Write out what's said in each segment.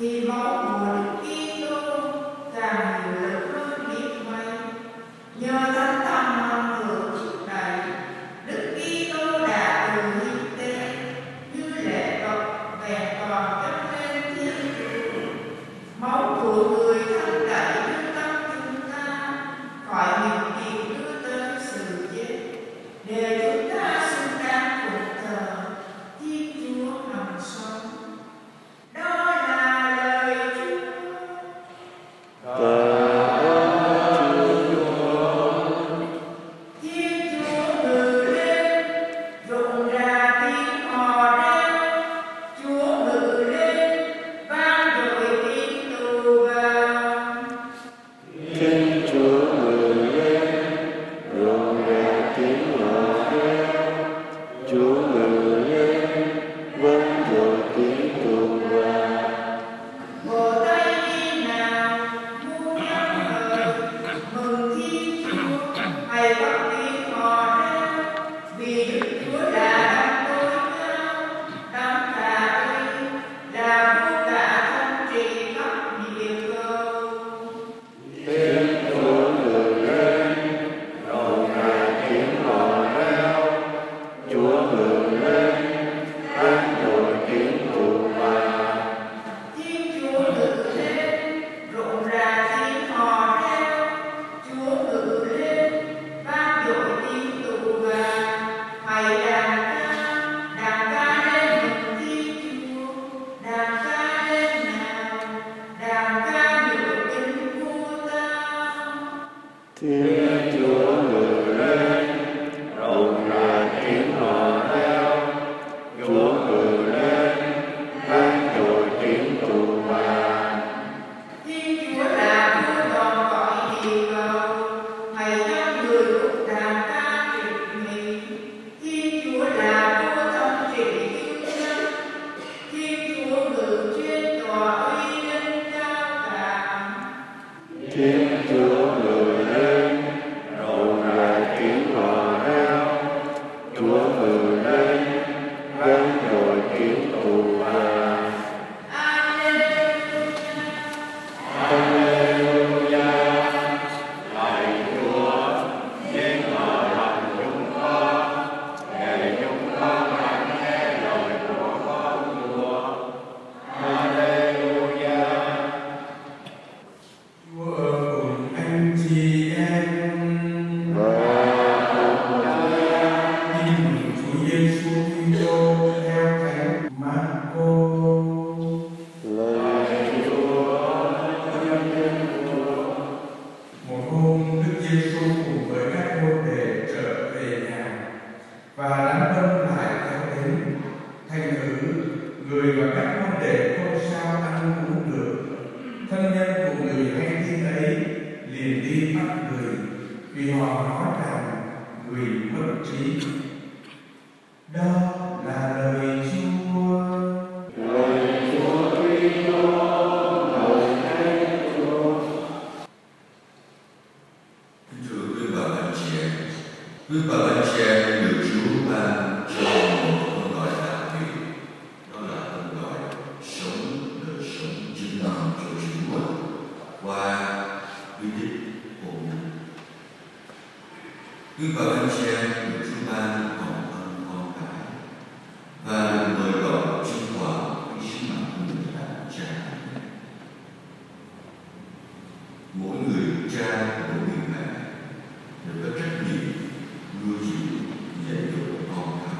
Eva vì họ nói rằng người mất trí đó là lời chúa. Lời chúa Kitô lời hay chúa thưa quý bà anh chị em, quý bà anh chị em được chúa ban cho một con gọi đặc biệt. Đó là con gọi sống đời sống chính đáng cho chúa. Qua quy định hồn như vậy anh chị em chúng ta còn thân con cái. Và người đó chứng quả cái sinh mạng của người đã cha. Mỗi người cha mỗi người mẹ đều có trách nhiệm nuôi dưỡng dạy dỗ con cái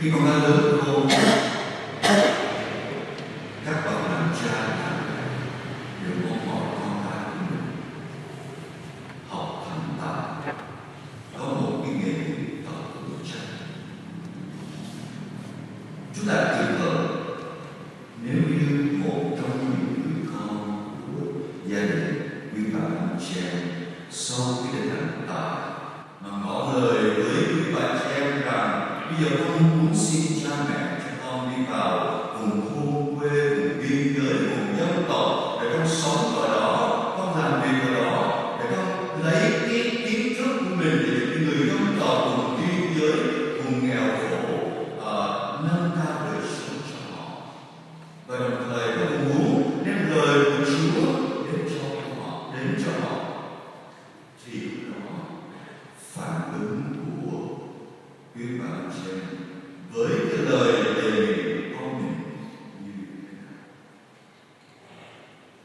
khi con đã lớn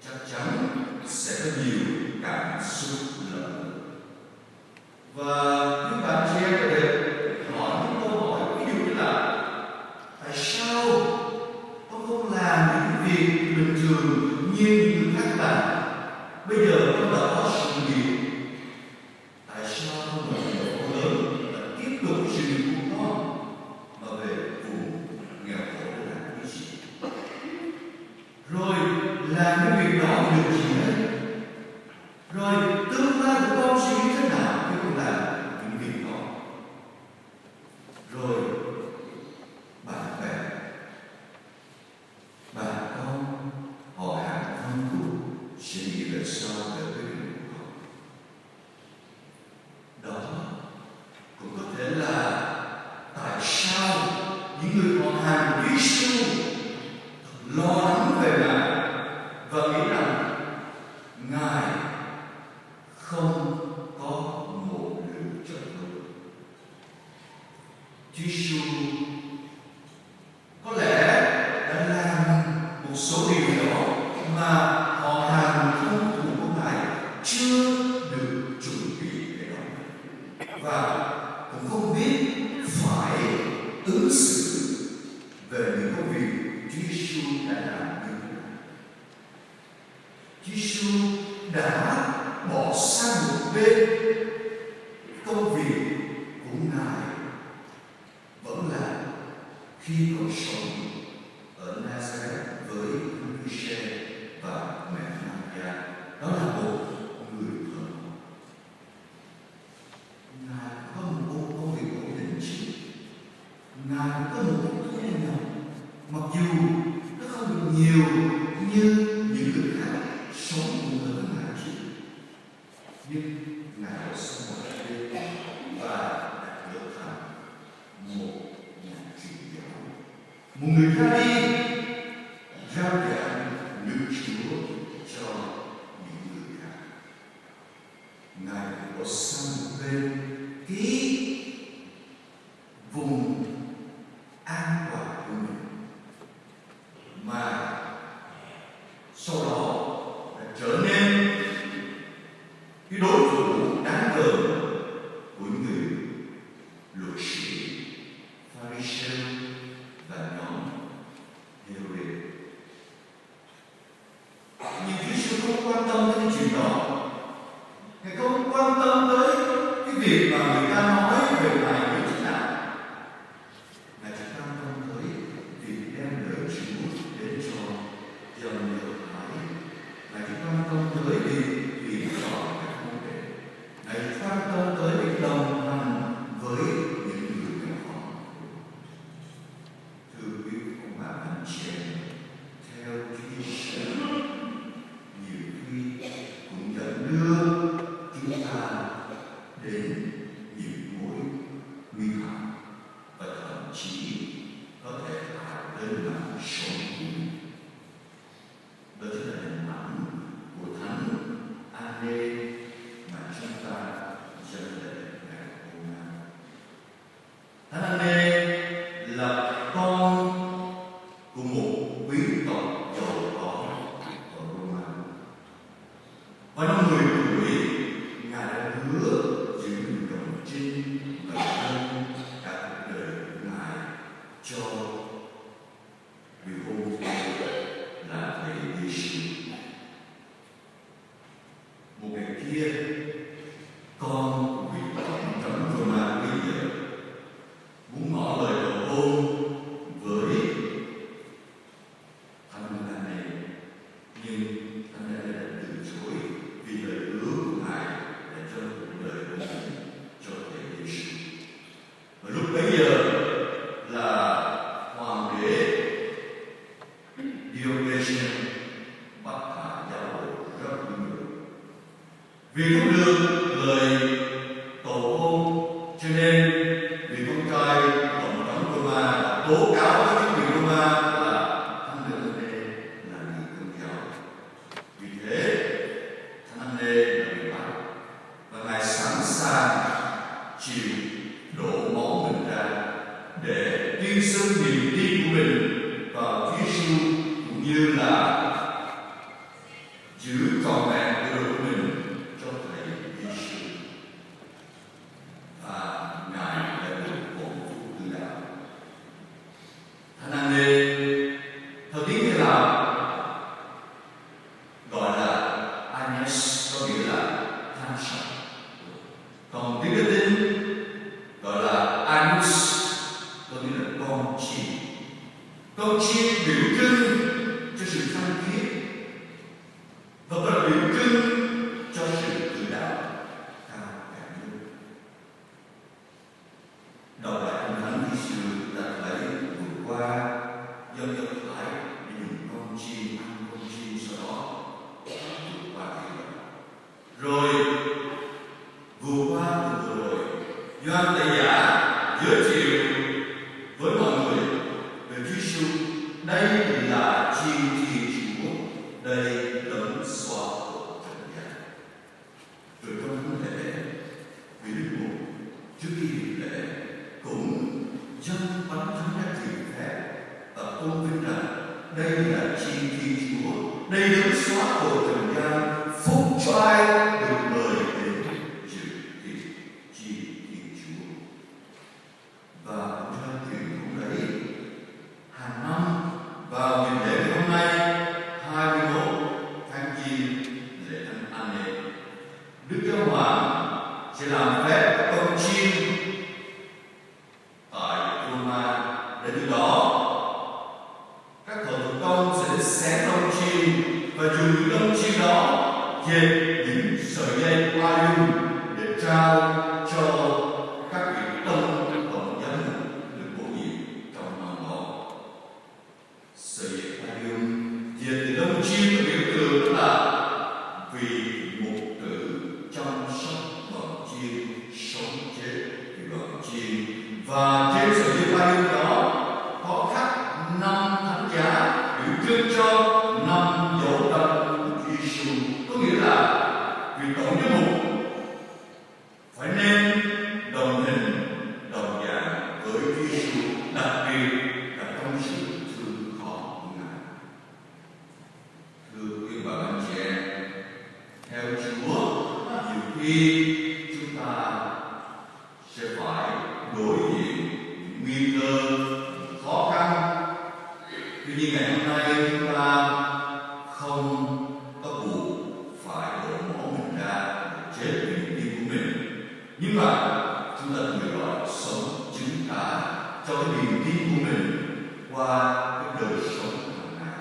chắc chắn sẽ có nhiều cảm xúc lớn. Và những bạn trẻ có thể hỏi những câu hỏi, ví dụ như là, tại sao con không làm những việc bình thường như người khác làm? Bây giờ con đã có sự nghiệp. Tại sao con bận rộn lớn là tiếp tục sự nghiệp của con mà về vùng nghèo khổ là cái gì? Rồi là cái việc đó được vì Chúa Giêsu đã làm như thế này. Chúa Giêsu đã bỏ sang một bên cho dệt những sợi dây aquarium để trao không có buộc phải đổ mỏ mình ra để chết vì niềm tin của mình. Nhưng mà chúng ta người gọi sống chứng tả cho cái niềm tin của mình qua cái đời sống hàng ngày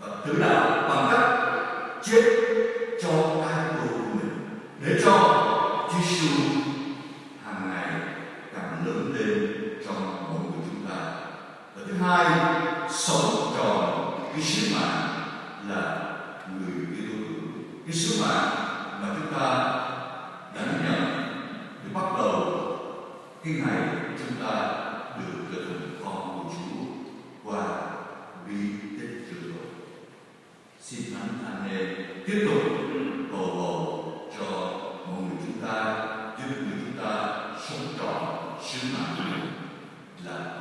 và tự đạo bằng cách chết cho cái đồ của mình, để cho Chúa Giêsu hàng ngày càng lớn lên trong mỗi người chúng ta. Và thứ hai, sống tròn cái sứ mạng là người Kitô hữu cái sứ mạng mà chúng ta đã nhận, để bắt đầu cái ngày chúng ta được trở thành con của Chúa qua bi tích trường tội xin thánh anh em tiếp tục cầu bầu cho mọi người chúng ta, giúp người chúng ta sống trọn sứ mạng là.